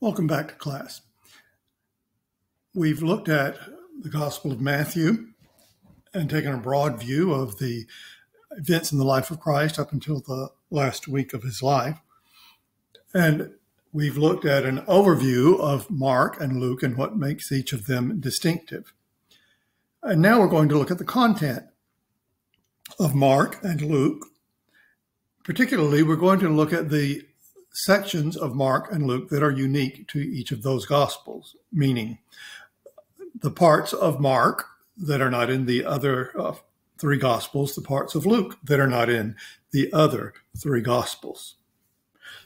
Welcome back to class. We've looked at the Gospel of Matthew and taken a broad view of the events in the life of Christ up until the last week of his life. And we've looked at an overview of Mark and Luke and what makes each of them distinctive. And now we're going to look at the content of Mark and Luke. Particularly, we're going to look at the sections of Mark and Luke that are unique to each of those Gospels, meaning the parts of Mark that are not in the other uh, three Gospels, the parts of Luke that are not in the other three Gospels.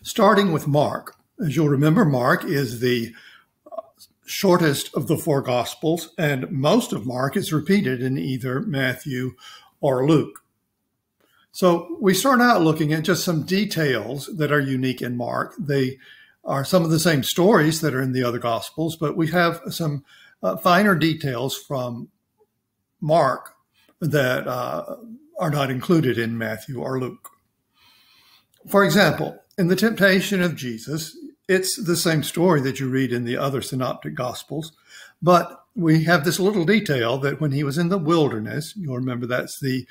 Starting with Mark, as you'll remember, Mark is the uh, shortest of the four Gospels, and most of Mark is repeated in either Matthew or Luke. So we start out looking at just some details that are unique in Mark. They are some of the same stories that are in the other Gospels, but we have some uh, finer details from Mark that uh, are not included in Matthew or Luke. For example, in the temptation of Jesus, it's the same story that you read in the other synoptic Gospels, but we have this little detail that when he was in the wilderness, you'll remember that's the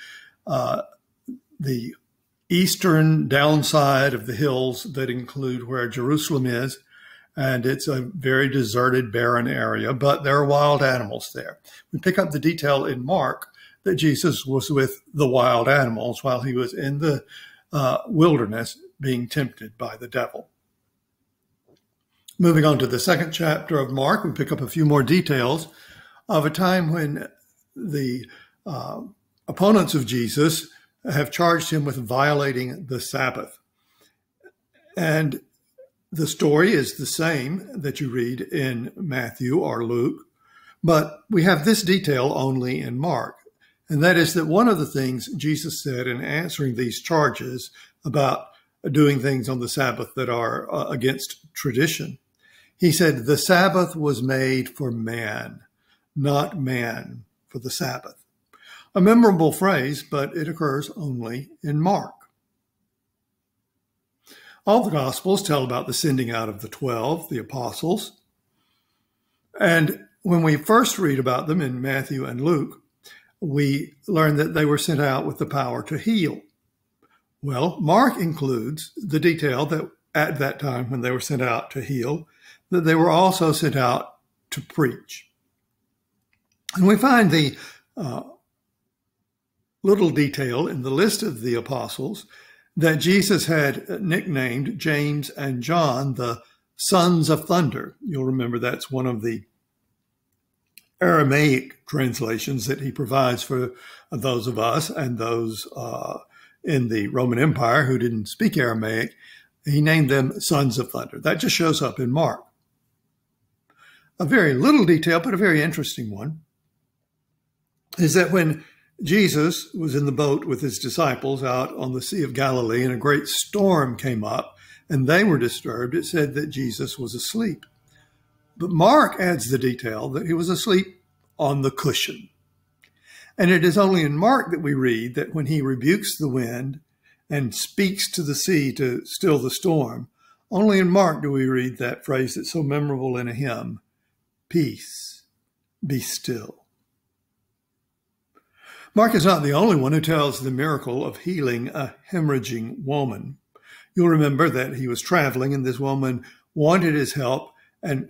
uh, the eastern downside of the hills that include where Jerusalem is. And it's a very deserted, barren area, but there are wild animals there. We pick up the detail in Mark that Jesus was with the wild animals while he was in the uh, wilderness being tempted by the devil. Moving on to the second chapter of Mark, we pick up a few more details of a time when the uh, opponents of Jesus have charged him with violating the Sabbath. And the story is the same that you read in Matthew or Luke, but we have this detail only in Mark. And that is that one of the things Jesus said in answering these charges about doing things on the Sabbath that are uh, against tradition, he said, The Sabbath was made for man, not man for the Sabbath. A memorable phrase, but it occurs only in Mark. All the Gospels tell about the sending out of the 12, the apostles. And when we first read about them in Matthew and Luke, we learn that they were sent out with the power to heal. Well, Mark includes the detail that at that time when they were sent out to heal, that they were also sent out to preach. And we find the uh, little detail in the list of the apostles that Jesus had nicknamed James and John the sons of thunder. You'll remember that's one of the Aramaic translations that he provides for those of us and those uh, in the Roman Empire who didn't speak Aramaic. He named them sons of thunder. That just shows up in Mark. A very little detail, but a very interesting one, is that when Jesus was in the boat with his disciples out on the Sea of Galilee, and a great storm came up, and they were disturbed. It said that Jesus was asleep. But Mark adds the detail that he was asleep on the cushion. And it is only in Mark that we read that when he rebukes the wind and speaks to the sea to still the storm, only in Mark do we read that phrase that's so memorable in a hymn Peace, be still. Mark is not the only one who tells the miracle of healing a hemorrhaging woman. You'll remember that he was traveling and this woman wanted his help and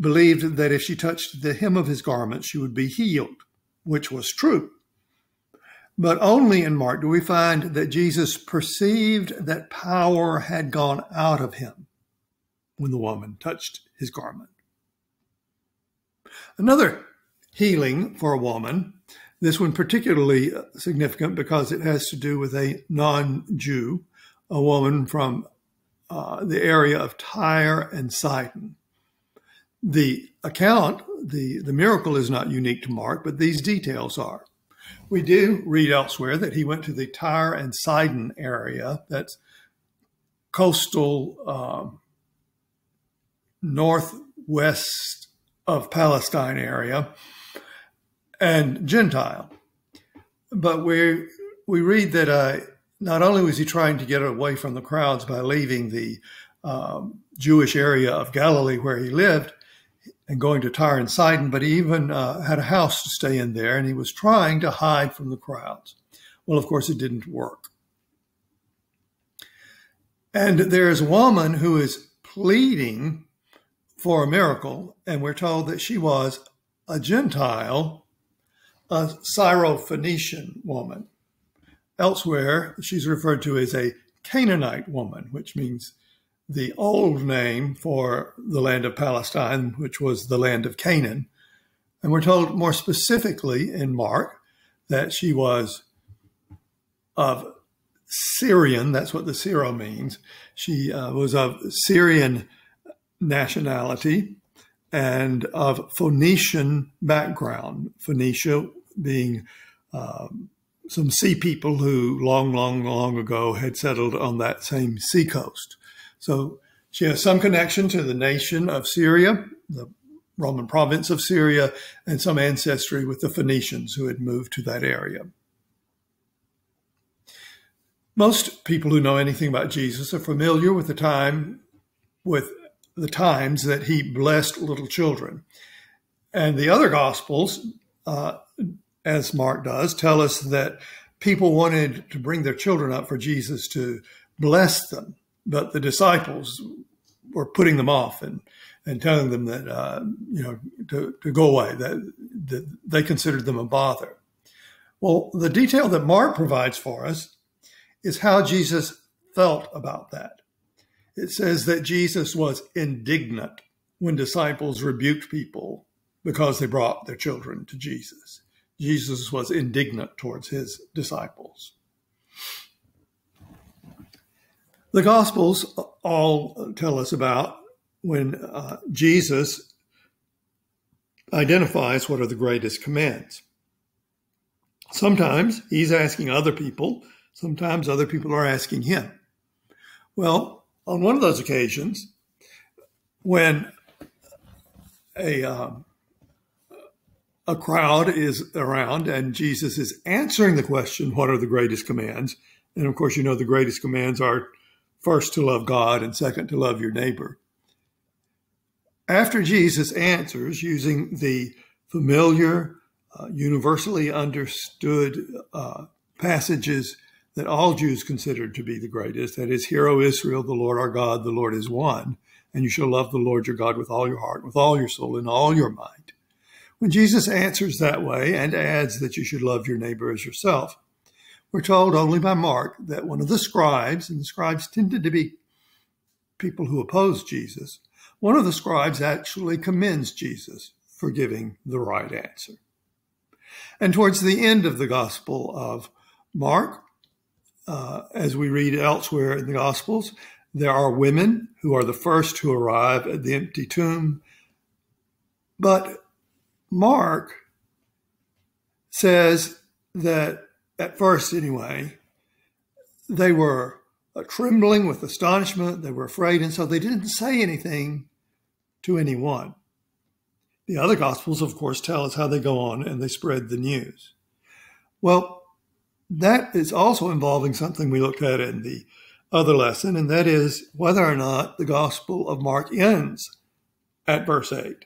believed that if she touched the hem of his garment, she would be healed, which was true. But only in Mark do we find that Jesus perceived that power had gone out of him when the woman touched his garment. Another healing for a woman this one particularly significant because it has to do with a non-Jew, a woman from uh, the area of Tyre and Sidon. The account, the, the miracle is not unique to Mark, but these details are. We do read elsewhere that he went to the Tyre and Sidon area, that's coastal um, northwest of Palestine area, and Gentile. But we we read that uh, not only was he trying to get away from the crowds by leaving the um, Jewish area of Galilee where he lived and going to Tyre and Sidon, but he even uh, had a house to stay in there and he was trying to hide from the crowds. Well, of course, it didn't work. And there is a woman who is pleading for a miracle, and we're told that she was a Gentile, a Syrophoenician woman. Elsewhere, she's referred to as a Canaanite woman, which means the old name for the land of Palestine, which was the land of Canaan. And we're told more specifically in Mark that she was of Syrian, that's what the Syro means. She uh, was of Syrian nationality and of Phoenician background. Phoenicia being um, some sea people who long, long, long ago had settled on that same seacoast. So she has some connection to the nation of Syria, the Roman province of Syria, and some ancestry with the Phoenicians who had moved to that area. Most people who know anything about Jesus are familiar with the time, with the times that he blessed little children. And the other Gospels, uh, as Mark does, tell us that people wanted to bring their children up for Jesus to bless them, but the disciples were putting them off and and telling them that uh, you know to, to go away that, that they considered them a bother. Well, the detail that Mark provides for us is how Jesus felt about that. It says that Jesus was indignant when disciples rebuked people because they brought their children to Jesus. Jesus was indignant towards his disciples. The Gospels all tell us about when uh, Jesus identifies what are the greatest commands. Sometimes he's asking other people Sometimes other people are asking him. Well, on one of those occasions, when a um, a crowd is around and Jesus is answering the question, "What are the greatest commands?" And of course, you know the greatest commands are first to love God and second to love your neighbor. After Jesus answers using the familiar, uh, universally understood uh, passages that all Jews considered to be the greatest. That is, Hear, O Israel, the Lord our God, the Lord is one. And you shall love the Lord your God with all your heart, with all your soul, and all your mind. When Jesus answers that way and adds that you should love your neighbor as yourself, we're told only by Mark that one of the scribes, and the scribes tended to be people who opposed Jesus, one of the scribes actually commends Jesus for giving the right answer. And towards the end of the Gospel of Mark, uh, as we read elsewhere in the Gospels, there are women who are the first to arrive at the empty tomb. But Mark says that, at first anyway, they were uh, trembling with astonishment, they were afraid, and so they didn't say anything to anyone. The other Gospels, of course, tell us how they go on and they spread the news. Well, that is also involving something we looked at in the other lesson, and that is whether or not the Gospel of Mark ends at verse 8.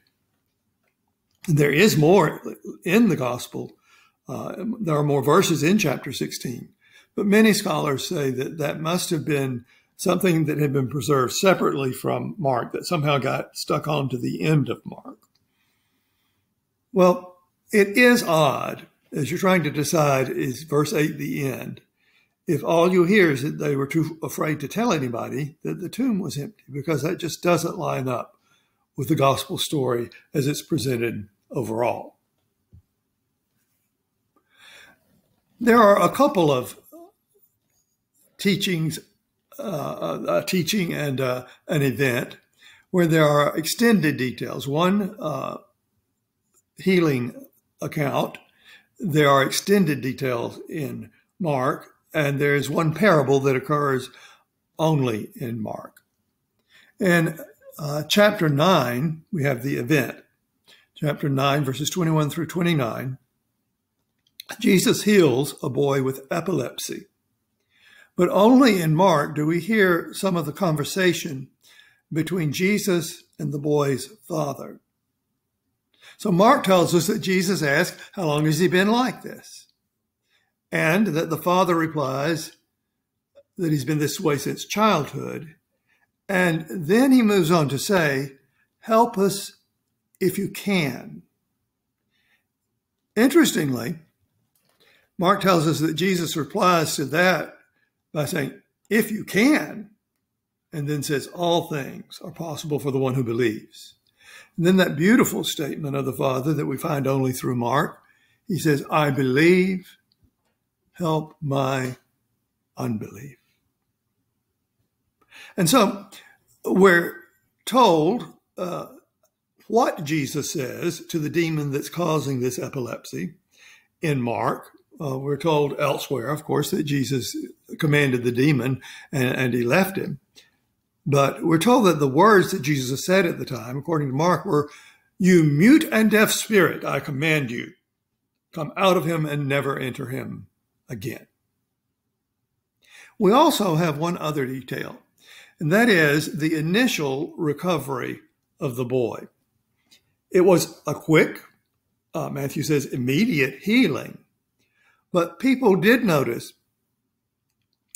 There is more in the Gospel. Uh, there are more verses in chapter 16, but many scholars say that that must have been something that had been preserved separately from Mark that somehow got stuck on to the end of Mark. Well, it is odd as you're trying to decide is verse 8 the end? If all you hear is that they were too afraid to tell anybody that the tomb was empty, because that just doesn't line up with the gospel story as it's presented overall. There are a couple of teachings, uh, a teaching and uh, an event where there are extended details. One uh, healing account there are extended details in Mark, and there is one parable that occurs only in Mark. In uh, chapter 9, we have the event. Chapter 9, verses 21 through 29. Jesus heals a boy with epilepsy. But only in Mark do we hear some of the conversation between Jesus and the boy's father. So Mark tells us that Jesus asked, How long has he been like this? And that the father replies that he's been this way since childhood. And then he moves on to say, Help us if you can. Interestingly, Mark tells us that Jesus replies to that by saying, If you can, and then says, All things are possible for the one who believes. And then that beautiful statement of the Father that we find only through Mark, he says, I believe, help my unbelief. And so we're told uh, what Jesus says to the demon that's causing this epilepsy in Mark. Uh, we're told elsewhere, of course, that Jesus commanded the demon and, and, he left him. But we're told that the words that Jesus said at the time, according to Mark, were, You mute and deaf spirit, I command you, come out of him and never enter him again. We also have one other detail, and that is the initial recovery of the boy. It was a quick, uh, Matthew says, immediate healing. But people did notice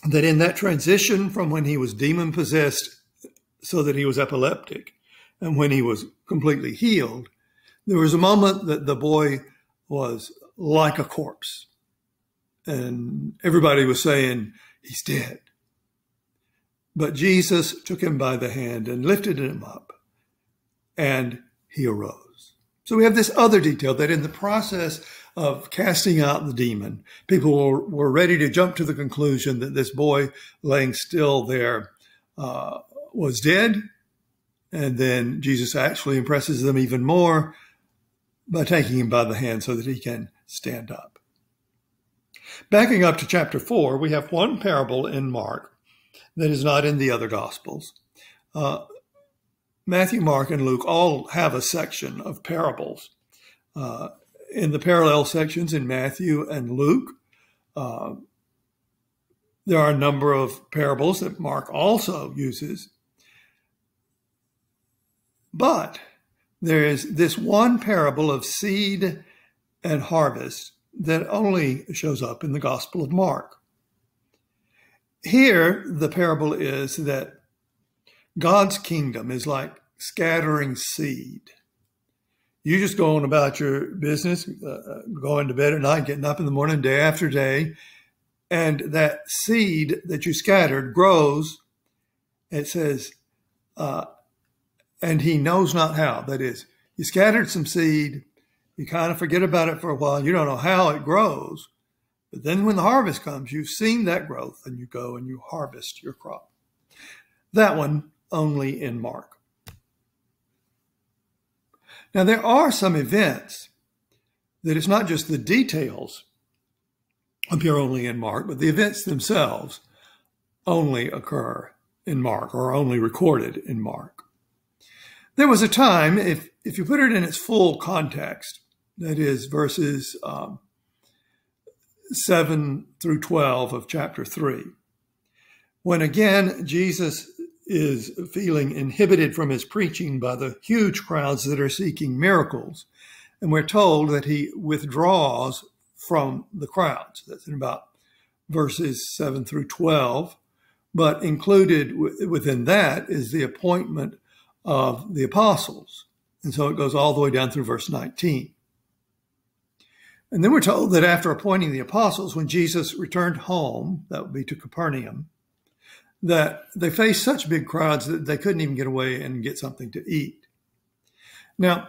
that in that transition from when he was demon possessed so that he was epileptic and when he was completely healed, there was a moment that the boy was like a corpse. And everybody was saying, he's dead. But Jesus took him by the hand and lifted him up, and he arose. So we have this other detail that in the process of casting out the demon, people were, ready to jump to the conclusion that this boy laying still there uh, was dead. And then Jesus actually impresses them even more by taking him by the hand so that he can stand up. Backing up to chapter 4, we have one parable in Mark that is not in the other Gospels. Uh, Matthew, Mark, and Luke all have a section of parables. Uh, in the parallel sections in Matthew and Luke, uh, there are a number of parables that Mark also uses. But there is this one parable of seed and harvest that only shows up in the Gospel of Mark. Here, the parable is that God's kingdom is like scattering seed. You just go on about your business, uh, uh, going to bed at night, getting up in the morning, day after day, and that seed that you scattered grows. It says, uh, and he knows not how. That is, you scattered some seed, you kind of forget about it for a while, you don't know how it grows. But then when the harvest comes, you've seen that growth and you go and you harvest your crop. That one only in Mark. Now, there are some events that it's not just the details appear only in Mark, but the events themselves only occur in Mark or only recorded in Mark. There was a time, if, if you put it in its full context, that is verses um, 7 through 12 of chapter 3, when again Jesus is feeling inhibited from his preaching by the huge crowds that are seeking miracles. And we're told that he withdraws from the crowds. That's in about verses 7 through 12. But included within that is the appointment of the apostles. And so it goes all the way down through verse 19. And then we're told that after appointing the apostles, when Jesus returned home, that would be to Capernaum, that they faced such big crowds that they couldn't even get away and get something to eat. Now,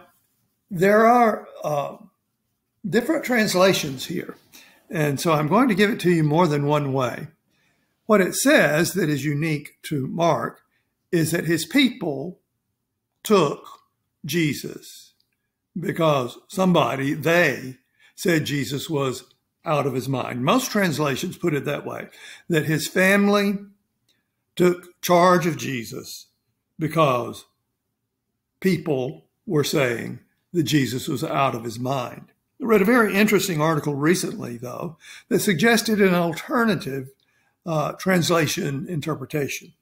there are uh, different translations here, and so I'm going to give it to you more than one way. What it says that is unique to Mark is that his people took Jesus because somebody, they, said Jesus was out of his mind. Most translations put it that way that his family took charge of Jesus because people were saying that Jesus was out of his mind. I read a very interesting article recently, though, that suggested an alternative uh, translation interpretation.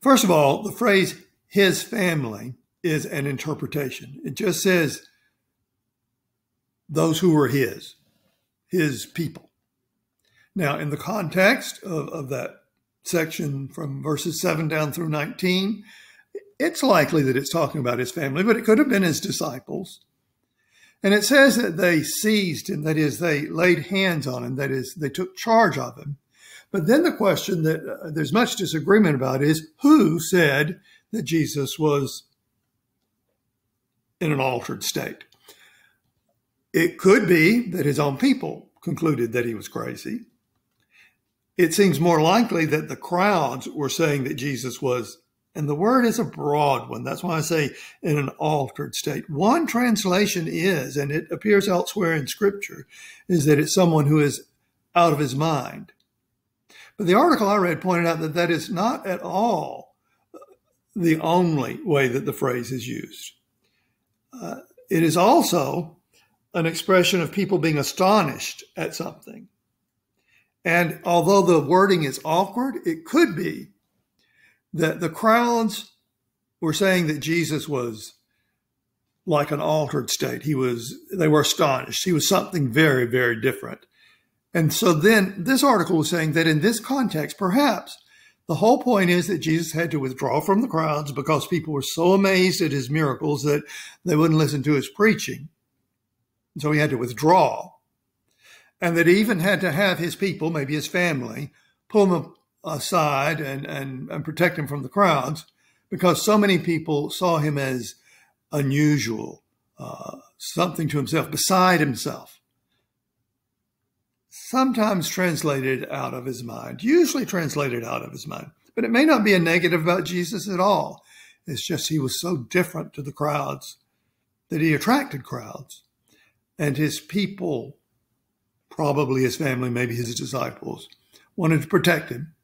First of all, the phrase his family is an interpretation. It just says those who were his, his people. Now, in the context of, of that section from verses 7 down through 19, it's likely that it's talking about his family, but it could have been his disciples. And it says that they seized him, that is, they laid hands on him, that is, they took charge of him. But then the question that uh, there's much disagreement about is who said that Jesus was in an altered state? It could be that his own people concluded that he was crazy. It seems more likely that the crowds were saying that Jesus was and the word is a broad one. That's why I say in an altered state. One translation is, and it appears elsewhere in scripture, is that it's someone who is out of his mind. But the article I read pointed out that that is not at all the only way that the phrase is used. Uh, it is also an expression of people being astonished at something. And although the wording is awkward, it could be that the crowds were saying that Jesus was like an altered state. He was, they were astonished. He was something very, very different. And so then this article was saying that in this context, perhaps the whole point is that Jesus had to withdraw from the crowds because people were so amazed at his miracles that they wouldn't listen to his preaching. And so he had to withdraw. And that he even had to have his people, maybe his family, pull him aside and, and, and protect him from the crowds because so many people saw him as unusual, uh, something to himself, beside himself. Sometimes translated out of his mind, usually translated out of his mind. But it may not be a negative about Jesus at all. It's just he was so different to the crowds that he attracted crowds. And his people, probably his family, maybe his disciples, wanted to protect him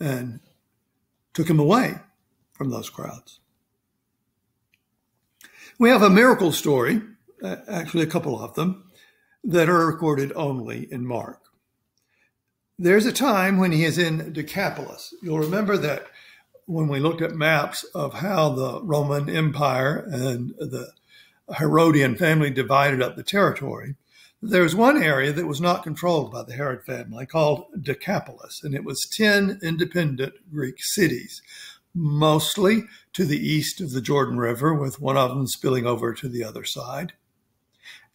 and took him away from those crowds. We have a miracle story, uh, actually, a couple of them, that are recorded only in Mark. There's a time when he is in Decapolis. You'll remember that when we looked at maps of how the Roman Empire and the Herodian family divided up the territory, there was one area that was not controlled by the Herod family called Decapolis, and it was 10 independent Greek cities, mostly to the east of the Jordan River, with one of them spilling over to the other side.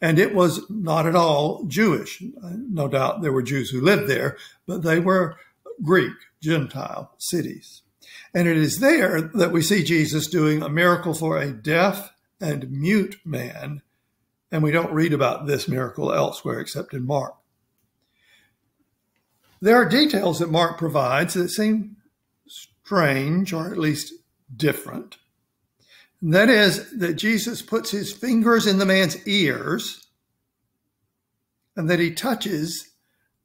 And it was not at all Jewish. Uh, no doubt there were Jews who lived there, but they were Greek, Gentile cities. And it is there that we see Jesus doing a miracle for a deaf and mute man and we don't read about this miracle elsewhere except in Mark. There are details that Mark provides that seem strange or at least different. And that is that Jesus puts his fingers in the man's ears and that he touches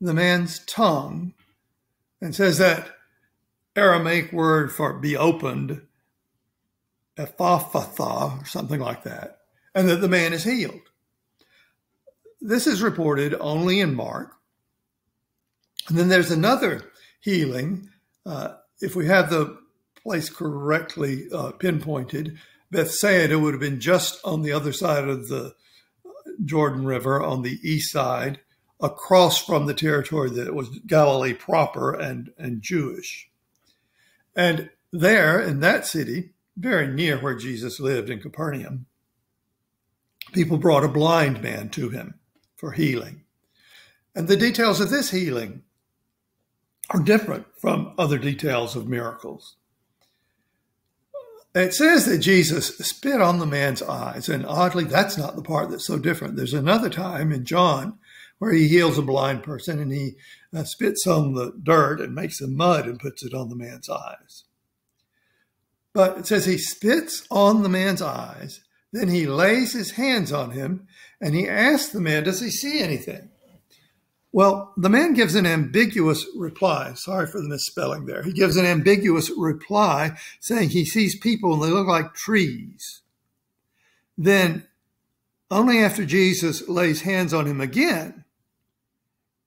the man's tongue and says that Aramaic word for be opened, ephphatha, or something like that, and that the man is healed. This is reported only in Mark. And then there's another healing. Uh, if we have the place correctly uh, pinpointed, Bethsaida would have been just on the other side of the Jordan River on the east side, across from the territory that was Galilee proper and, and Jewish. And there in that city, very near where Jesus lived in Capernaum, people brought a blind man to him for healing. And the details of this healing are different from other details of miracles. It says that Jesus spit on the man's eyes, and oddly, that's not the part that's so different. There's another time in John where he heals a blind person and he uh, spits on the dirt and makes some mud and puts it on the man's eyes. But it says he spits on the man's eyes, then he lays his hands on him and he asks the man, Does he see anything? Well, the man gives an ambiguous reply. Sorry for the misspelling there. He gives an ambiguous reply saying he sees people and they look like trees. Then, only after Jesus lays hands on him again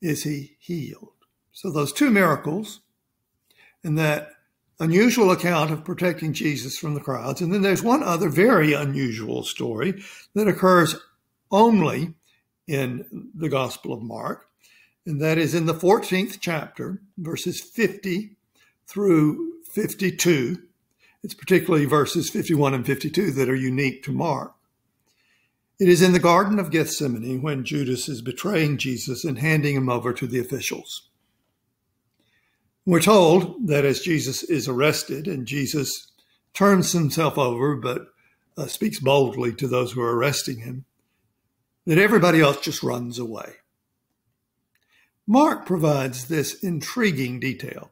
is he healed. So, those two miracles, and that unusual account of protecting Jesus from the crowds. And then there's one other very unusual story that occurs only in the Gospel of Mark, and that is in the 14th chapter, verses 50 through 52. It's particularly verses 51 and 52 that are unique to Mark. It is in the Garden of Gethsemane when Judas is betraying Jesus and handing him over to the officials. We're told that as Jesus is arrested and Jesus turns himself over but uh, speaks boldly to those who are arresting him, that everybody else just runs away. Mark provides this intriguing detail.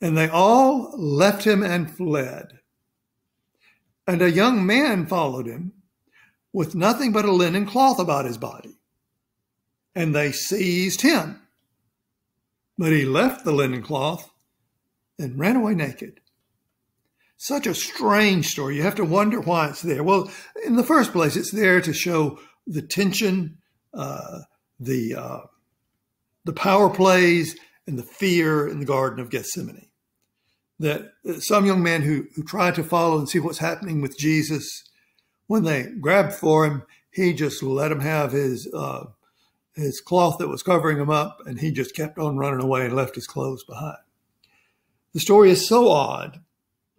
And they all left him and fled. And a young man followed him with nothing but a linen cloth about his body. And they seized him. But he left the linen cloth and ran away naked. Such a strange story. You have to wonder why it's there. Well, in the first place, it's there to show the tension, uh, the uh, the power plays, and the fear in the Garden of Gethsemane. That some young men who who tried to follow and see what's happening with Jesus when they grabbed for him, he just let him have his uh, his cloth that was covering him up, and he just kept on running away and left his clothes behind. The story is so odd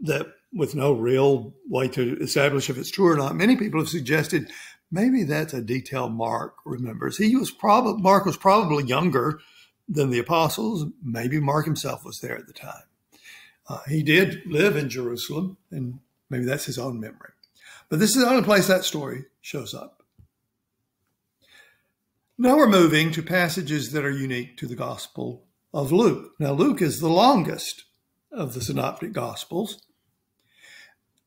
that, with no real way to establish if it's true or not, many people have suggested maybe that's a detail Mark remembers. He was probably Mark was probably younger than the apostles. Maybe Mark himself was there at the time. Uh, he did live in Jerusalem, and maybe that's his own memory. But this is the only place that story shows up. Now we're moving to passages that are unique to the Gospel of Luke. Now, Luke is the longest of the Synoptic Gospels,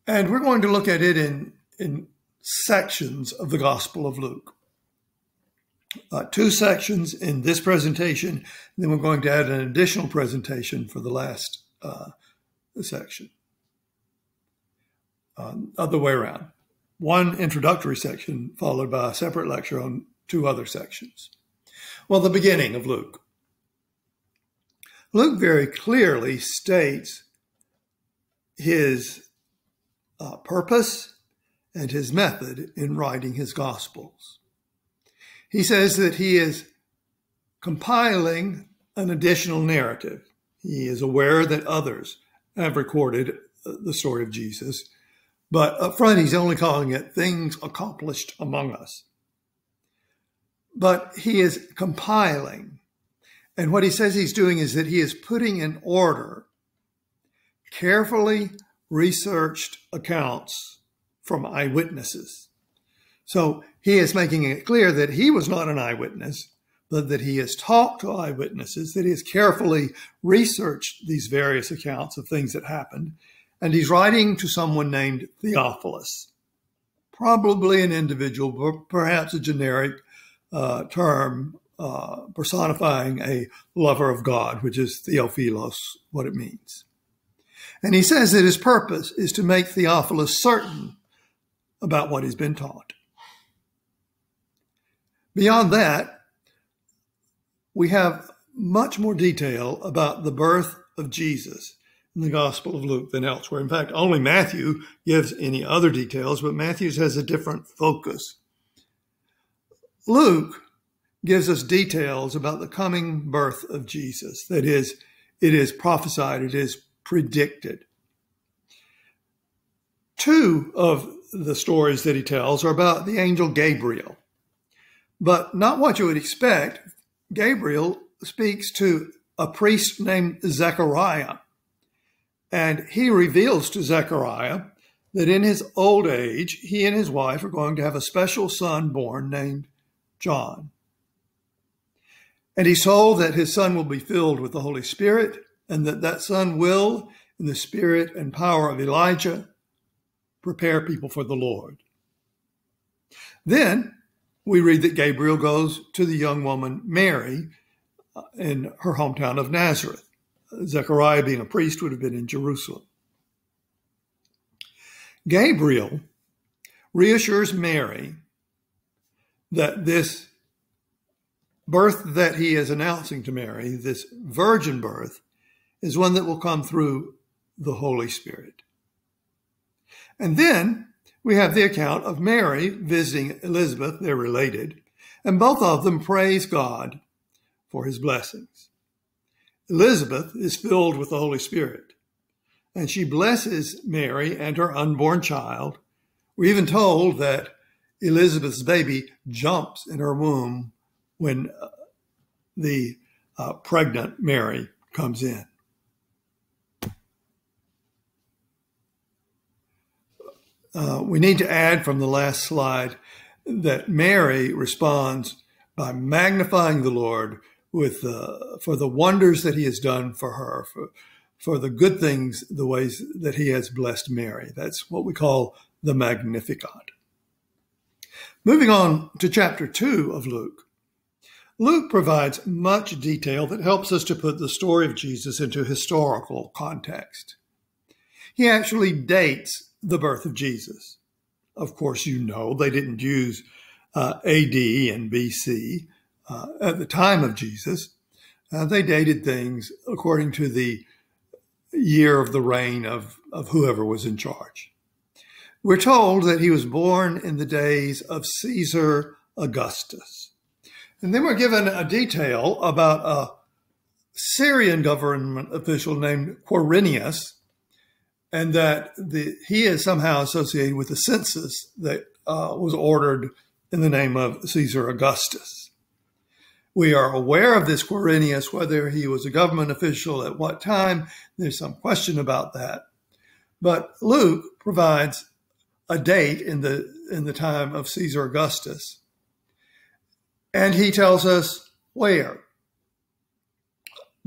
and we're going to look at it in, in sections of the Gospel of Luke. Uh, two sections in this presentation, then we're going to add an additional presentation for the last uh, section um, other way around. One introductory section followed by a separate lecture on two other sections. Well, the beginning of Luke. Luke very clearly states his uh, purpose and his method in writing his Gospels. He says that he is compiling an additional narrative. He is aware that others have recorded uh, the story of Jesus but up front, he's only calling it things accomplished among us. But he is compiling. And what he says he's doing is that he is putting in order carefully researched accounts from eyewitnesses. So he is making it clear that he was not an eyewitness, but that he has talked to eyewitnesses, that he has carefully researched these various accounts of things that happened, and he's writing to someone named Theophilus, probably an individual, but perhaps a generic uh, term uh, personifying a lover of God, which is Theophilos, what it means. And he says that his purpose is to make Theophilus certain about what he's been taught. Beyond that, we have much more detail about the birth of Jesus in the Gospel of Luke than elsewhere. In fact, only Matthew gives any other details, but Matthew's has a different focus. Luke gives us details about the coming birth of Jesus. That is, it is prophesied, it is predicted. Two of the stories that he tells are about the angel Gabriel, but not what you would expect. Gabriel speaks to a priest named Zechariah and he reveals to Zechariah that in his old age, he and his wife are going to have a special son born named John. And he's told that his son will be filled with the Holy Spirit and that that son will, in the spirit and power of Elijah, prepare people for the Lord. Then we read that Gabriel goes to the young woman Mary in her hometown of Nazareth. Zechariah, being a priest, would have been in Jerusalem. Gabriel reassures Mary that this birth that he is announcing to Mary, this virgin birth, is one that will come through the Holy Spirit. And then we have the account of Mary visiting Elizabeth, they're related, and both of them praise God for his blessings. Elizabeth is filled with the Holy Spirit, and she blesses Mary and her unborn child. We're even told that Elizabeth's baby jumps in her womb when uh, the uh, pregnant Mary comes in. Uh, we need to add from the last slide that Mary responds by magnifying the Lord with uh, for the wonders that He has done for her, for for the good things, the ways that He has blessed Mary. That's what we call the Magnificat. Moving on to chapter two of Luke. Luke provides much detail that helps us to put the story of Jesus into historical context. He actually dates the birth of Jesus. Of course, you know they didn't use uh, AD and BC uh, at the time of Jesus. Uh, they dated things according to the year of the reign of, of whoever was in charge. We're told that he was born in the days of Caesar Augustus. And then we're given a detail about a Syrian government official named Quirinius, and that the, he is somehow associated with the census that uh, was ordered in the name of Caesar Augustus. We are aware of this Quirinius, whether he was a government official at what time, there's some question about that. But Luke provides a date in the in the time of Caesar Augustus and he tells us where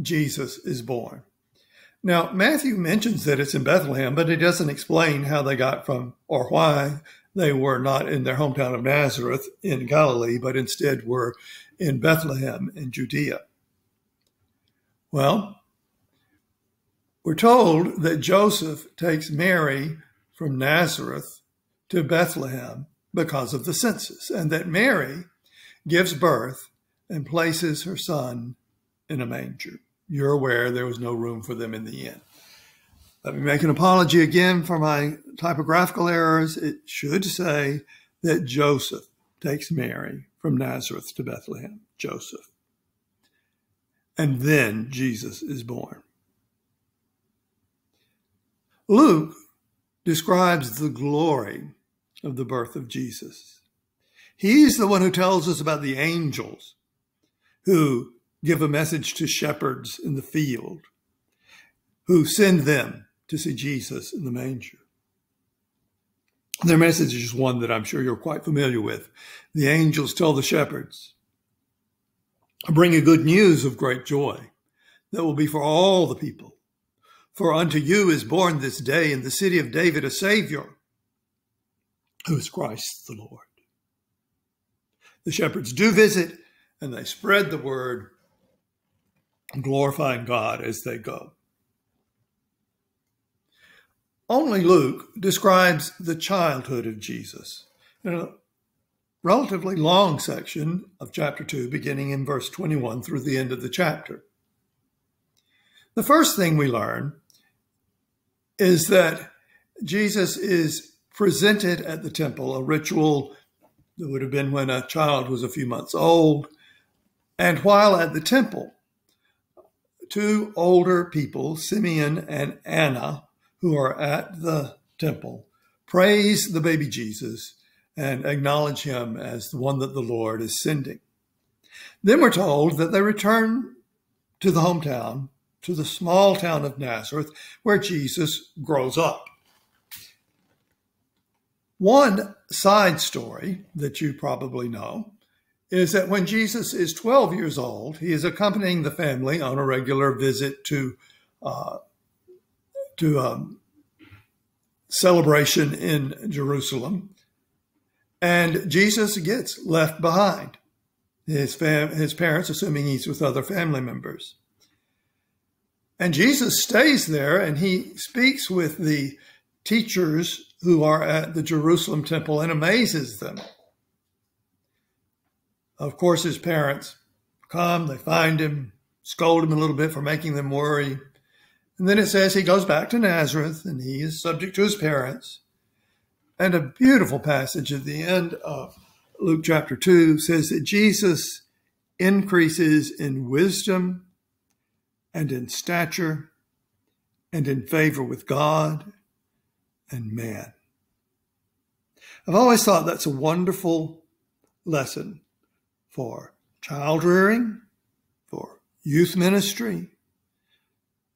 Jesus is born. Now, Matthew mentions that it's in Bethlehem, but he doesn't explain how they got from or why they were not in their hometown of Nazareth in Galilee, but instead were in Bethlehem in Judea. Well, we're told that Joseph takes Mary from Nazareth to Bethlehem because of the census, and that Mary gives birth, and places her son in a manger. You're aware there was no room for them in the inn. Let me make an apology again for my typographical errors. It should say that Joseph takes Mary from Nazareth to Bethlehem. Joseph. And then Jesus is born. Luke describes the glory of the birth of Jesus. He's the one who tells us about the angels who give a message to shepherds in the field, who send them to see Jesus in the manger. Their message is one that I'm sure you're quite familiar with. The angels tell the shepherds, bring you good news of great joy that will be for all the people. For unto you is born this day in the city of David a Savior, who is Christ the Lord. The shepherds do visit and they spread the word, glorifying God as they go. Only Luke describes the childhood of Jesus in a relatively long section of chapter 2, beginning in verse 21 through the end of the chapter. The first thing we learn is that Jesus is presented at the temple, a ritual it would have been when a child was a few months old. And while at the temple, two older people, Simeon and Anna, who are at the temple, praise the baby Jesus and acknowledge him as the one that the Lord is sending. Then we're told that they return to the hometown, to the small town of Nazareth, where Jesus grows up. One side story that you probably know is that when Jesus is 12 years old, he is accompanying the family on a regular visit to uh, to um, celebration in Jerusalem, and Jesus gets left behind. His fam- his parents, assuming he's with other family members, and Jesus stays there, and he speaks with the teachers who are at the Jerusalem temple and amazes them. Of course, his parents come, they find him, scold him a little bit for making them worry. And then it says he goes back to Nazareth and he is subject to his parents. And a beautiful passage at the end of Luke chapter 2 says that Jesus increases in wisdom and in stature and in favor with God and man. I've always thought that's a wonderful lesson for child rearing, for youth ministry,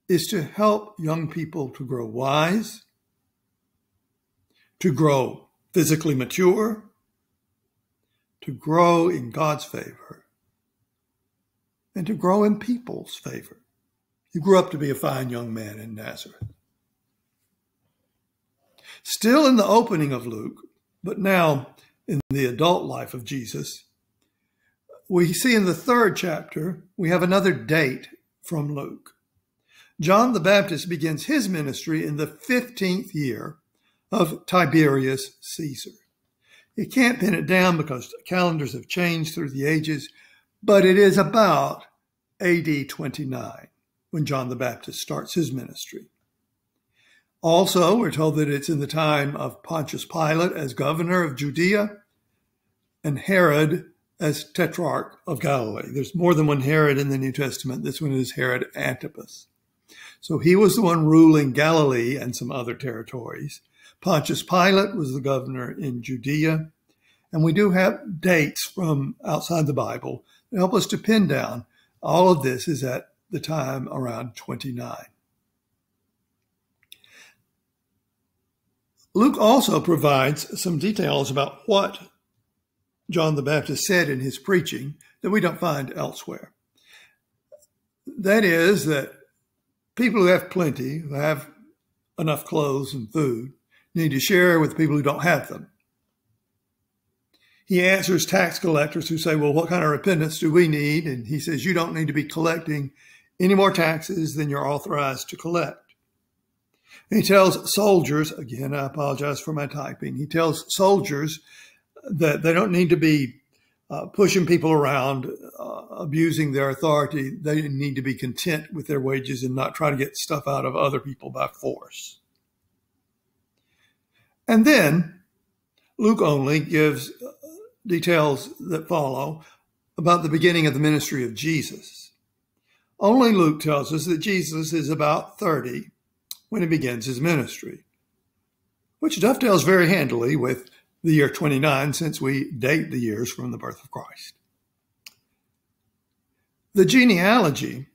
is to help young people to grow wise, to grow physically mature, to grow in God's favor, and to grow in people's favor. You grew up to be a fine young man in Nazareth. Still in the opening of Luke, but now in the adult life of Jesus, we see in the third chapter, we have another date from Luke. John the Baptist begins his ministry in the 15th year of Tiberius Caesar. You can't pin it down because calendars have changed through the ages, but it is about AD 29 when John the Baptist starts his ministry. Also, we're told that it's in the time of Pontius Pilate as governor of Judea and Herod as tetrarch of Galilee. There's more than one Herod in the New Testament. This one is Herod Antipas. So he was the one ruling Galilee and some other territories. Pontius Pilate was the governor in Judea. And we do have dates from outside the Bible that help us to pin down all of this is at the time around 29. Luke also provides some details about what John the Baptist said in his preaching that we don't find elsewhere. That is, that people who have plenty, who have enough clothes and food, need to share with people who don't have them. He answers tax collectors who say, Well, what kind of repentance do we need? And he says, You don't need to be collecting any more taxes than you're authorized to collect. He tells soldiers, again, I apologize for my typing, he tells soldiers that they don't need to be uh, pushing people around, uh, abusing their authority. They need to be content with their wages and not try to get stuff out of other people by force. And then Luke only gives uh, details that follow about the beginning of the ministry of Jesus. Only Luke tells us that Jesus is about 30 when he begins his ministry, which dovetails very handily with the year 29 since we date the years from the birth of Christ. The genealogy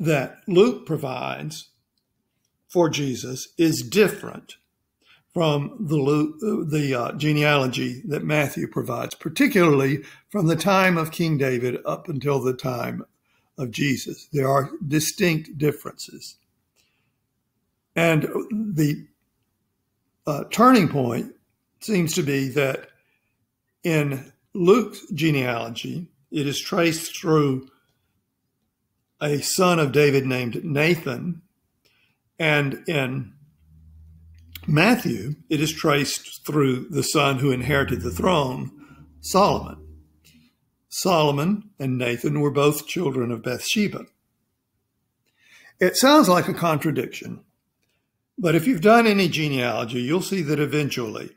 that Luke provides for Jesus is different from the, Luke, the uh, genealogy that Matthew provides, particularly from the time of King David up until the time of Jesus. There are distinct differences. And the uh, turning point seems to be that in Luke's genealogy, it is traced through a son of David named Nathan. And in Matthew, it is traced through the son who inherited the throne, Solomon. Solomon and Nathan were both children of Bathsheba. It sounds like a contradiction, but if you've done any genealogy, you'll see that eventually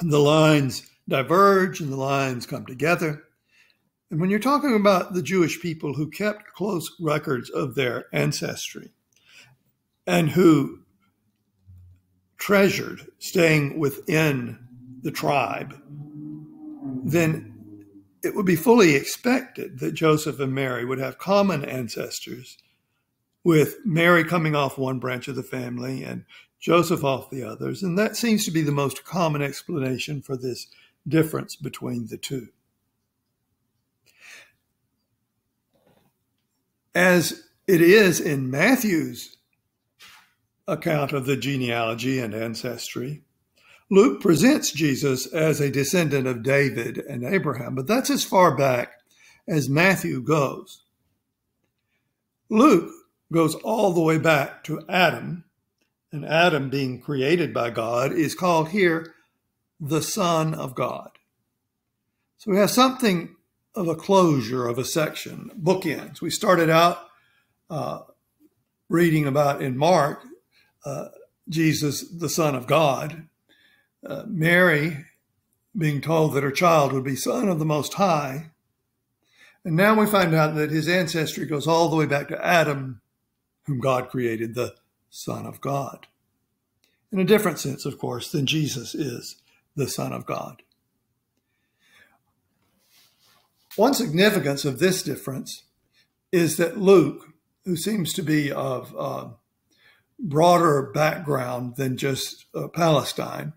the lines diverge and the lines come together. And when you're talking about the Jewish people who kept close records of their ancestry and who treasured staying within the tribe, then it would be fully expected that Joseph and Mary would have common ancestors, with Mary coming off one branch of the family and Joseph off the others. And that seems to be the most common explanation for this difference between the two. As it is in Matthew's account of the genealogy and ancestry, Luke presents Jesus as a descendant of David and Abraham, but that's as far back as Matthew goes. Luke goes all the way back to Adam and Adam being created by God is called here the Son of God. So we have something of a closure of a section, bookends. We started out uh, reading about in Mark, uh, Jesus, the Son of God, uh, Mary being told that her child would be Son of the Most High. And now we find out that his ancestry goes all the way back to Adam, whom God created, the Son of God. In a different sense, of course, than Jesus is the Son of God. One significance of this difference is that Luke, who seems to be of broader background than just uh, Palestine,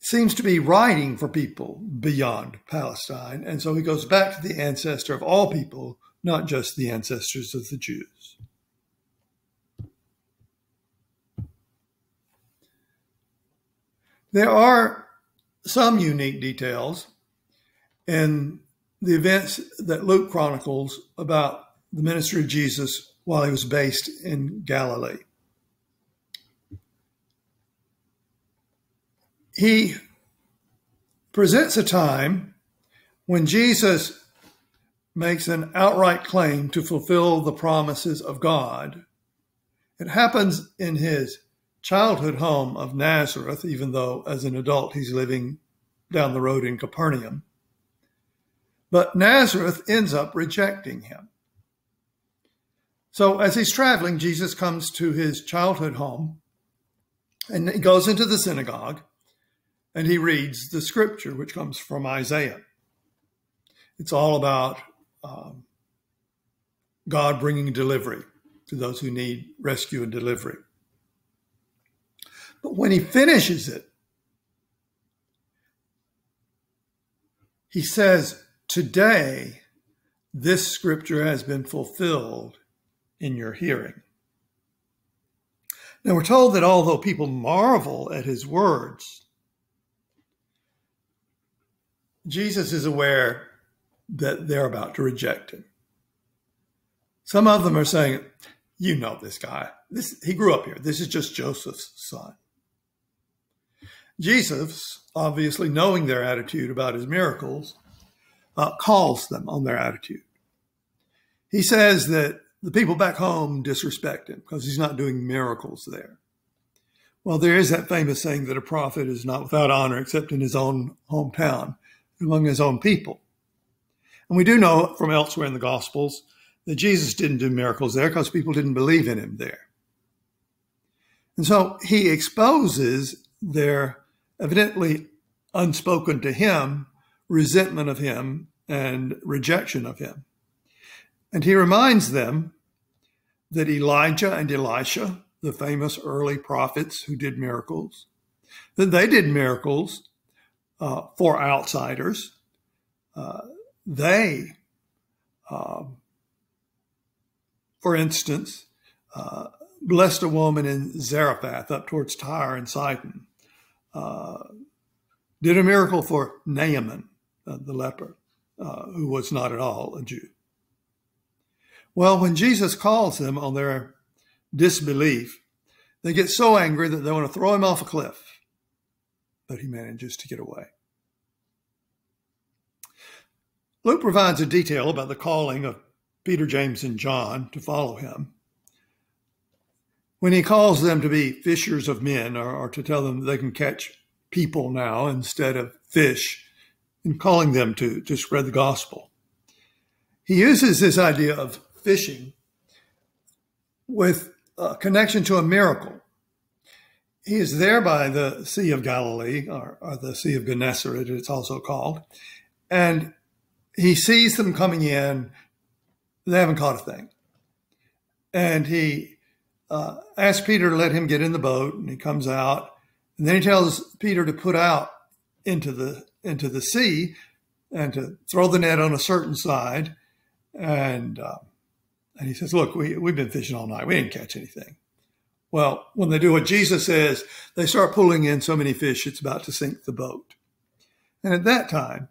seems to be writing for people beyond Palestine. And so he goes back to the ancestor of all people, not just the ancestors of the Jews. There are some unique details in the events that Luke chronicles about the ministry of Jesus while he was based in Galilee. He presents a time when Jesus makes an outright claim to fulfill the promises of God. It happens in his childhood home of Nazareth, even though as an adult he's living down the road in Capernaum. But Nazareth ends up rejecting him. So as he's traveling, Jesus comes to his childhood home and he goes into the synagogue and he reads the scripture, which comes from Isaiah. It's all about um, God bringing delivery to those who need rescue and delivery. But when he finishes it, he says, Today, this scripture has been fulfilled in your hearing. Now, we're told that although people marvel at his words, Jesus is aware that they're about to reject him. Some of them are saying, You know this guy. This, he grew up here. This is just Joseph's son. Jesus, obviously knowing their attitude about his miracles, uh, calls them on their attitude. He says that the people back home disrespect him because he's not doing miracles there. Well, there is that famous saying that a prophet is not without honor except in his own hometown, among his own people. And we do know from elsewhere in the Gospels that Jesus didn't do miracles there because people didn't believe in him there. And so he exposes their evidently unspoken to him resentment of him and rejection of him. And he reminds them that Elijah and Elisha, the famous early prophets who did miracles, that they did miracles uh, for outsiders. Uh, they, uh, for instance, uh, blessed a woman in Zarephath up towards Tyre and Sidon uh, did a miracle for Naaman, uh, the leper, uh, who was not at all a Jew. Well, when Jesus calls them on their disbelief, they get so angry that they want to throw him off a cliff, but he manages to get away. Luke provides a detail about the calling of Peter, James, and John to follow him when he calls them to be fishers of men or, or to tell them they can catch people now instead of fish, and calling them to, to spread the gospel. He uses this idea of fishing with a connection to a miracle. He is there by the Sea of Galilee, or, or the Sea of Gennesaret, it's also called, and he sees them coming in. They haven't caught a thing. And he uh, asks Peter to let him get in the boat, and he comes out, and then he tells Peter to put out into the into the sea and to throw the net on a certain side, and uh, and he says, "Look, we we've been fishing all night. We didn't catch anything." Well, when they do what Jesus says, they start pulling in so many fish it's about to sink the boat. And at that time,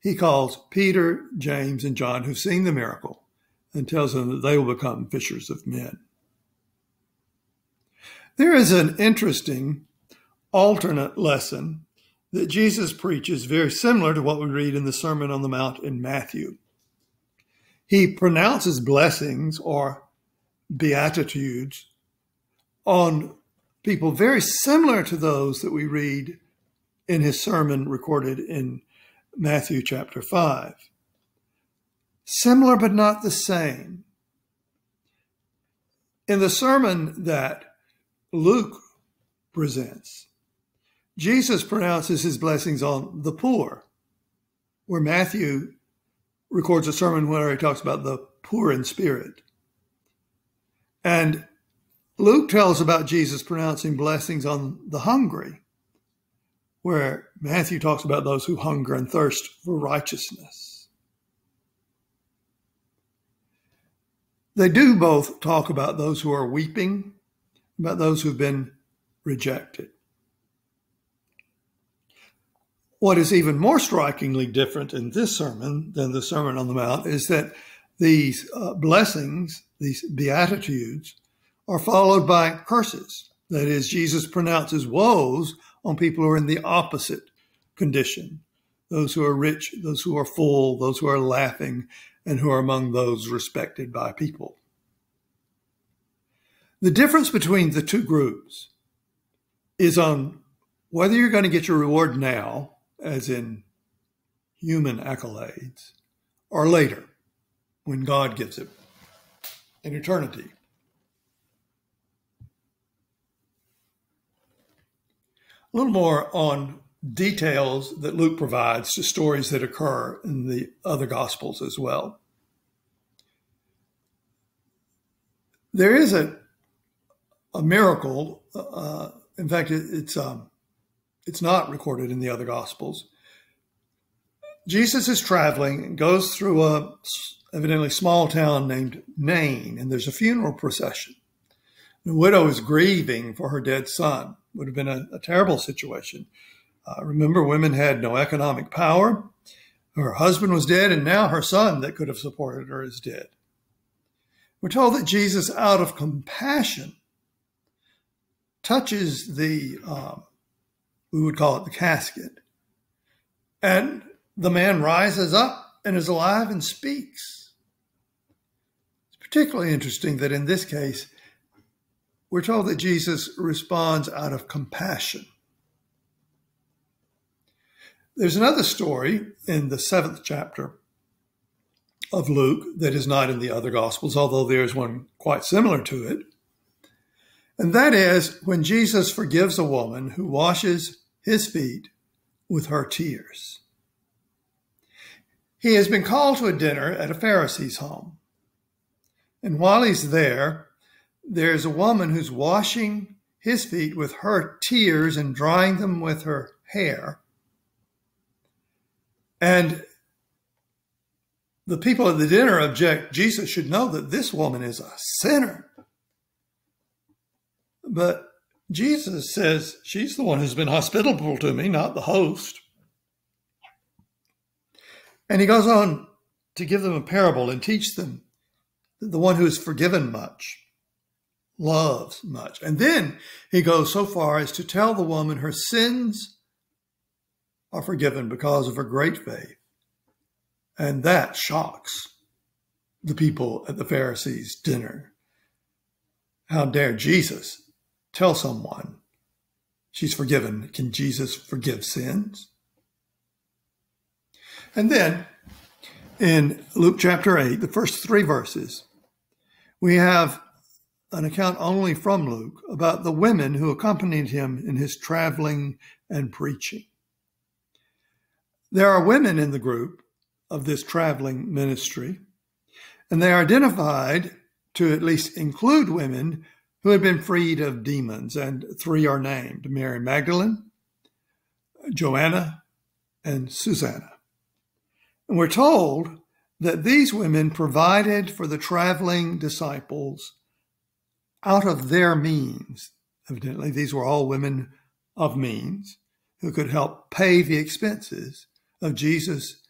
he calls Peter, James, and John, who've seen the miracle, and tells them that they will become fishers of men. There is an interesting alternate lesson that Jesus preaches, very similar to what we read in the Sermon on the Mount in Matthew. he pronounces blessings or beatitudes on people very similar to those that we read in his sermon recorded in Matthew chapter 5. Similar but not the same. In the sermon that Luke presents, Jesus pronounces his blessings on the poor, where Matthew records a sermon where he talks about the poor in spirit. And Luke tells about Jesus pronouncing blessings on the hungry, where Matthew talks about those who hunger and thirst for righteousness. They do both talk about those who are weeping, about those who've been rejected. What is even more strikingly different in this sermon than the Sermon on the Mount is that these uh, blessings, these beatitudes, are followed by curses. That is, Jesus pronounces woes on people who are in the opposite condition those who are rich, those who are full, those who are laughing, and who are among those respected by people. The difference between the two groups is on whether you're going to get your reward now, as in human accolades, or later, when God gives it in eternity. A little more on details that Luke provides to stories that occur in the other Gospels as well. There is a, a miracle. Uh, in fact, it, it's um, it's not recorded in the other Gospels. Jesus is traveling and goes through a evidently small town named Nain, and there's a funeral procession. The widow is grieving for her dead son would have been a, a terrible situation. Uh, remember, women had no economic power. Her husband was dead, and now her son that could have supported her is dead. We're told that Jesus, out of compassion, touches the, um, we would call it the casket, and the man rises up and is alive and speaks. It's particularly interesting that in this case, we're told that Jesus responds out of compassion. There's another story in the seventh chapter of Luke that is not in the other Gospels, although there's one quite similar to it. And that is when Jesus forgives a woman who washes his feet with her tears. He has been called to a dinner at a Pharisee's home. And while he's there, there's a woman who's washing his feet with her tears and drying them with her hair. And the people at the dinner object, Jesus should know that this woman is a sinner. But Jesus says she's the one who's been hospitable to me, not the host. And he goes on to give them a parable and teach them that the one who is forgiven much loves much. And then he goes so far as to tell the woman her sins are forgiven because of her great faith. And that shocks the people at the Pharisees' dinner. How dare Jesus tell someone she's forgiven? Can Jesus forgive sins? And then in Luke chapter 8, the first three verses, we have an account only from Luke about the women who accompanied him in his traveling and preaching. There are women in the group of this traveling ministry, and they are identified to at least include women who had been freed of demons, and three are named Mary Magdalene, Joanna, and Susanna. And we're told that these women provided for the traveling disciples out of their means. Evidently, these were all women of means who could help pay the expenses of Jesus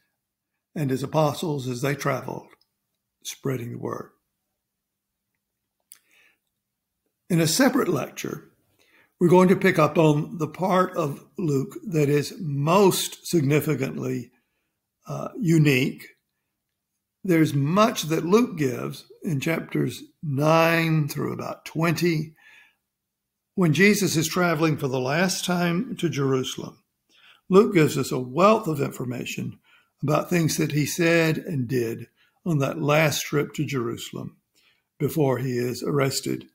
and his apostles as they traveled, spreading the word. In a separate lecture, we're going to pick up on the part of Luke that is most significantly uh, unique there's much that Luke gives in chapters 9 through about 20 when Jesus is traveling for the last time to Jerusalem. Luke gives us a wealth of information about things that he said and did on that last trip to Jerusalem before he is arrested,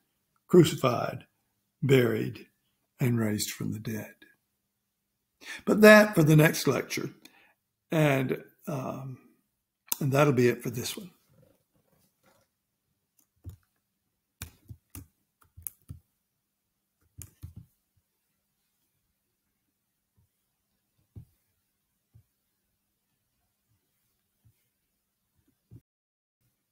crucified, buried, and raised from the dead. But that for the next lecture. And, um, and that'll be it for this one.